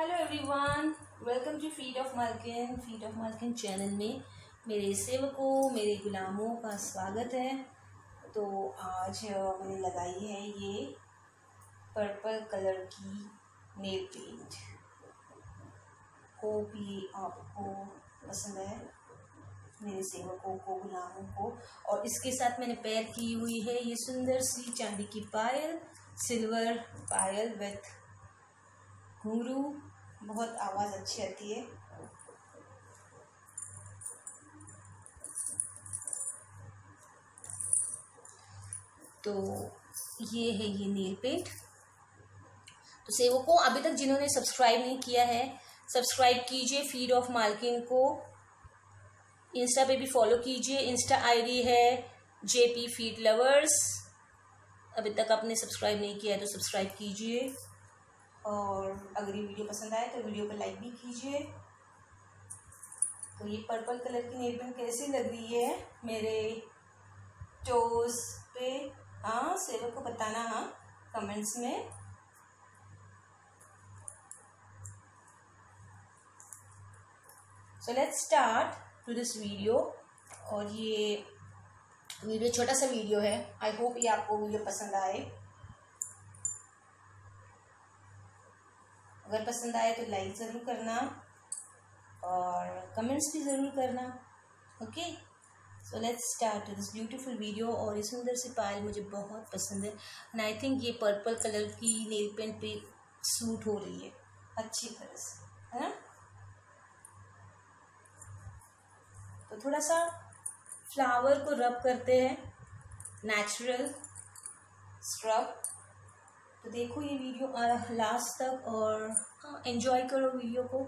Hello everyone welcome to feed of Malkin feed of Malkin channel में मेरे सेवकों, मेरे गुलामों का स्वागत है। तो आज मैंने लगाई है ये पर्पल कलर की नेल पेंट होप ये आपको पसंद है, मेरे सेवकों को, गुलामों को। और इसके साथ मैंने पैर की हुई है ये सुंदर सी चांदी की पायल सिल्वर पायल विथ घुंगरू बहुत आवाज़ अच्छी आती है। तो ये है ये नील पेंट तो सेवकों, अभी तक जिन्होंने सब्सक्राइब नहीं किया है सब्सक्राइब कीजिए फ़ीड ऑफ़ मालकिन को। इंस्टा पे भी फॉलो कीजिए। इंस्टा आईडी है जेपी फ़ीड लवर्स अभी तक आपने सब्सक्राइब नहीं किया है तो सब्सक्राइब कीजिए। और अगर ये वीडियो पसंद आए तो वीडियो को लाइक भी कीजिए। तो ये पर्पल कलर की नेल पेंट कैसी लग रही है? मेरे टोज पे हाँ सेवक को बताना हाँ कमेंट्स में। So let's start to this video और ये वीडियो छोटा सा वीडियो है। आई होप ये आपको वीडियो पसंद आए। अगर पसंद आए तो लाइक ज़रूर करना और कमेंट्स भी ज़रूर करना okay so let's start this beautiful video और ये सुंदर सी पायल मुझे बहुत पसंद है। एंड आई थिंक ये पर्पल कलर की नेल पेंट पे सूट हो रही है। अच्छी तरह से, है ना? तो थोड़ा सा फ्लावर को रब करते हैं। नेचुरल स्क्रब तो देखो ये वीडियो लास्ट तक और हाँ एंजॉय करो वीडियो को।